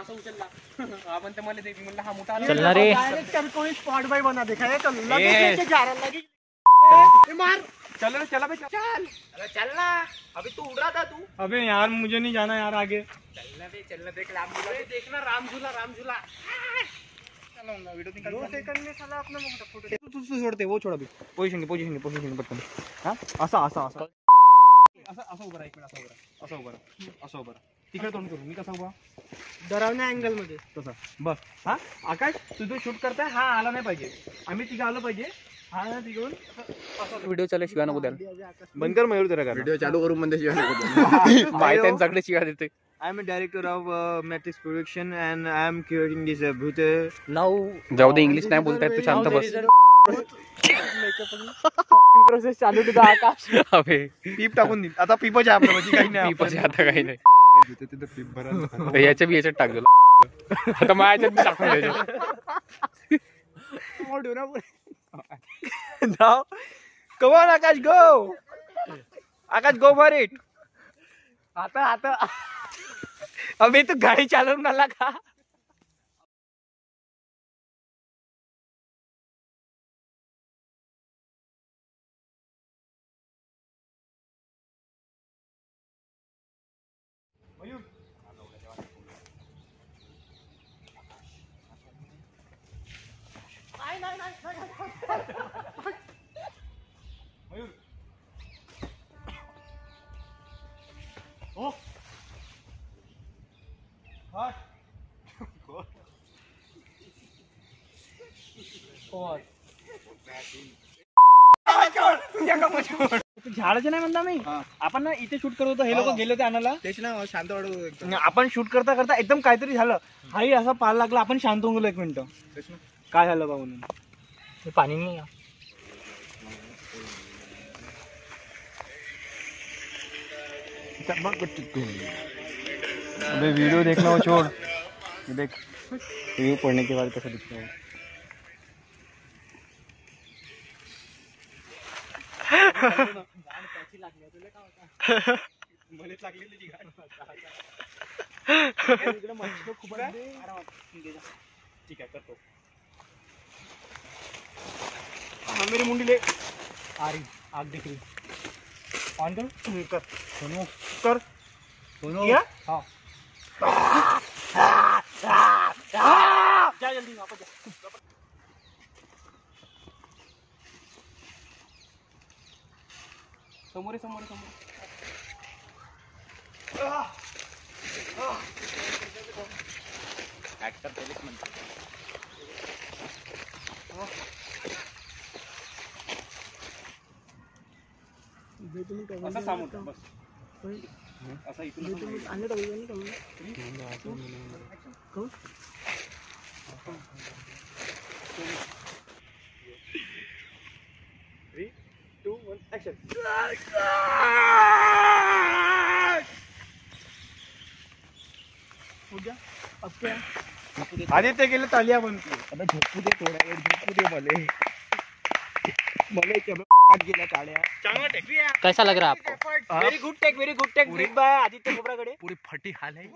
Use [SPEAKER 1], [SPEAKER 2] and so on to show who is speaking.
[SPEAKER 1] असा उचलला. आपण तर मला म्हणलं हा मोठा आला.
[SPEAKER 2] चलना रे.
[SPEAKER 3] डायरेक्ट तेरे को स्पॉट बाय बना दिखा. है चल लगे
[SPEAKER 1] ए.
[SPEAKER 3] लेके जा रहा लगे ए, मार.
[SPEAKER 1] चलो चला बे चल.
[SPEAKER 2] अरे चल ना. अभी तू उड़ रहा था तू.
[SPEAKER 3] अबे यार मुझे नहीं जाना यार आगे.
[SPEAKER 1] चलना बे चलना देख राम झूला अरे देखना राम झूला राम झूला
[SPEAKER 3] दो सेकंड में साला अपना मोठा फ़ोटो
[SPEAKER 1] तू तू तू सोडते वो छोडा बे पोझिशन पोझिशन पोझिशन पटकन. हा? असा असा असा. असं असं उभं राहा एक मिनिट असं उभं राहा. असं उभं राहा असं उभं राहा. तिकडे तोंड करू मी कसा उभा?
[SPEAKER 3] डरावण्या अँगलमध्ये.
[SPEAKER 1] तसा. बस. हा? आकाश तू जो शूट करताय हा आला नाही पाहिजे. आम्ही तिघं आलो पाहिजे. हा ना तिकडून व्हिडिओ चालू शिवाय नको द्यायला बंद कर मयूर जरा व्हिडिओ
[SPEAKER 4] चालू करून म्हणजे शिवाय
[SPEAKER 1] माहिती आहे सगळे शिवाय देते
[SPEAKER 3] I am a director of uh, Matrix Production and I am creating this uh, Bhute.
[SPEAKER 2] नाऊ
[SPEAKER 1] जाऊ दे इंग्लिश नाही बोलतायत तू शांत बस.
[SPEAKER 3] प्रोसेस चालू तुझा आकाश.
[SPEAKER 1] अबे.
[SPEAKER 3] पीप टाकून देईल आता पीपच आहे आपल्या म्हणजे काही नाही
[SPEAKER 1] पीपाचे आता काही नाही. तर याच्या बी टाक दिला आता माझ्या टाकून द्यायचे.
[SPEAKER 3] नाव? कमान आकाश go Akash go for it
[SPEAKER 2] आता आता अबे, तू गाडी चालवून आला का?
[SPEAKER 3] झाडाचे नाही म्हणता मी. आपण ना इथे शूट करत होतो हे लोक गेले होते आणायला.
[SPEAKER 4] तेच ना शांत वाढू
[SPEAKER 3] आपण शूट करता करता एकदम काहीतरी झालं. हाही असा पाल लागला आपण शांत होऊन गेलो एक मिनिट. काय झालं बा म्हणून?
[SPEAKER 2] पाणी नाही
[SPEAKER 3] अबे वीडियो देखना वो छोड़। ये देख रिव्यू पढ़ने के बाद कैसा दिखता है।
[SPEAKER 1] ठीक आहे करतो
[SPEAKER 3] हाँ, मेरी मुंडी ले। आ रही आग दिख रही। ऑन कर कर। सुनो। कर किया? हाँ। जा जल्दी वापस जा।
[SPEAKER 1] समोर आहे, समोर। आहे, समोर बस. असा इथून
[SPEAKER 3] टू वन एक्शन हो गया? अब क्या? आदित्य गेले तालिया बनते
[SPEAKER 4] अबे झोपू दे थोडा वेळ झोपू दे मले मले गेल्या टाळ्या
[SPEAKER 3] चांगला टेक
[SPEAKER 2] कैसा लग रहा है आपको?
[SPEAKER 3] Very good take very good take Aditya खोबराकडे
[SPEAKER 4] पुरी फटी हाल आहे